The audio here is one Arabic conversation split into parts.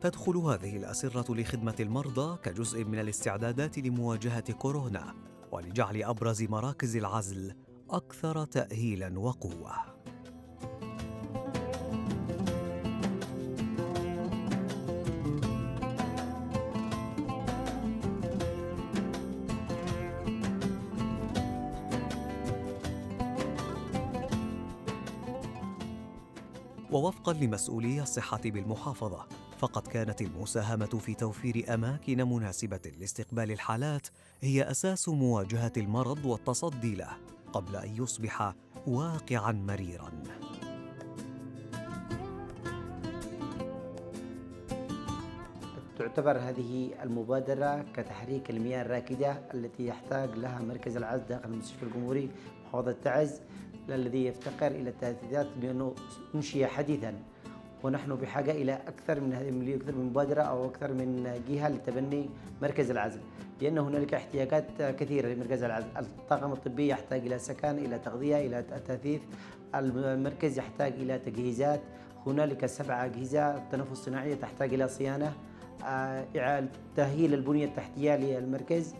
تدخل هذه الأسرة لخدمة المرضى كجزء من الاستعدادات لمواجهة كورونا ولجعل أبرز مراكز العزل أكثر تأهيلاً وقوة. ووفقا لمسؤولي الصحة بالمحافظة فقد كانت المساهمة في توفير أماكن مناسبة لاستقبال الحالات هي أساس مواجهة المرض والتصدي له قبل أن يصبح واقعا مريرا. تعتبر هذه المبادرة كتحريك المياه الراكدة التي يحتاج لها مركز العز داخل المستشفى الجمهوري محافظة تعز الذي يفتقر إلى التأسيسات لأنه أنشئ حديثا ونحن بحاجة إلى أكثر من هذه أكثر من مبادرة أو أكثر من جهة لتبني مركز العزل لأن هنالك احتياجات كثيرة لمركز العزل. الطاقم الطبي يحتاج إلى سكن إلى تغذية إلى تثيث المركز يحتاج إلى تجهيزات. هنالك سبع أجهزة التنفس الصناعي تحتاج إلى صيانة. إعادة تأهيل البنية التحتية للمركز.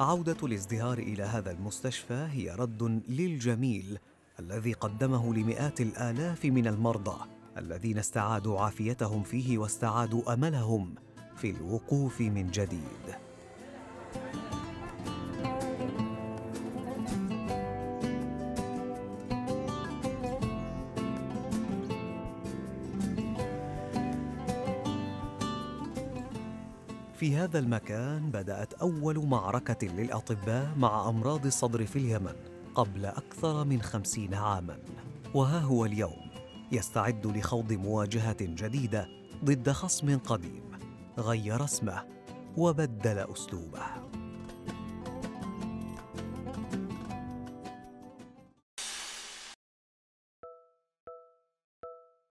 عودة الازدهار إلى هذا المستشفى هي رد للجميل. الذي قدمه لمئات الآلاف من المرضى الذين استعادوا عافيتهم فيه واستعادوا أملهم في الوقوف من جديد. في هذا المكان بدأت أول معركة للأطباء مع أمراض الصدر في اليمن قبل أكثر من خمسين عاماً. وها هو اليوم. يستعد لخوض مواجهة جديدة ضد خصم قديم. غير اسمه وبدل أسلوبه.